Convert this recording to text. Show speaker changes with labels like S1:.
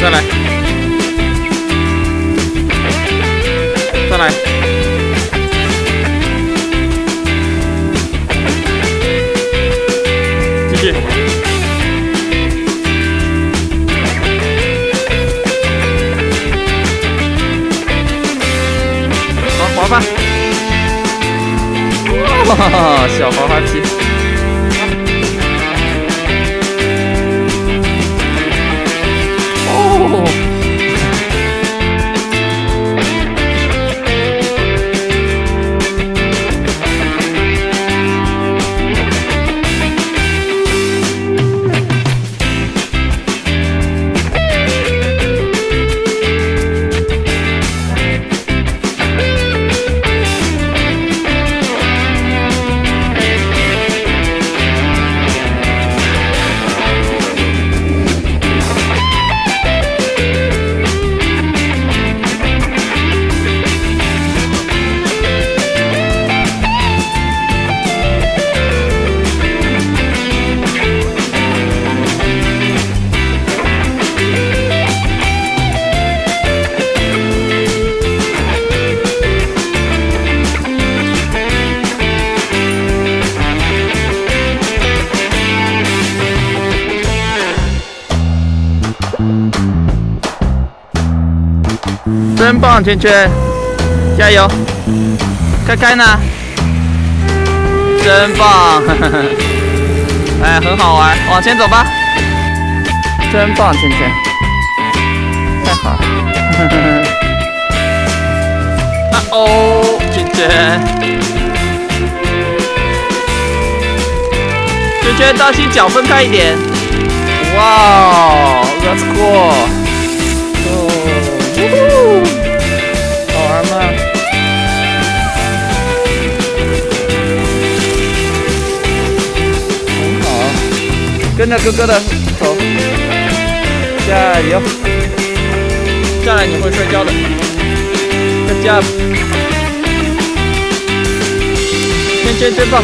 S1: 再来，再来，继续，滑滑吧，哇哈哈，小滑滑梯。真棒，圈圈，加油！开开呢？真棒，哎，很好玩，往前走吧。真棒，圈圈，太好了。啊哦，圈圈，圈圈，当心脚分开一点。哇，That's cool。跟着哥哥的走，加油！下来你会摔跤的再见天天真棒！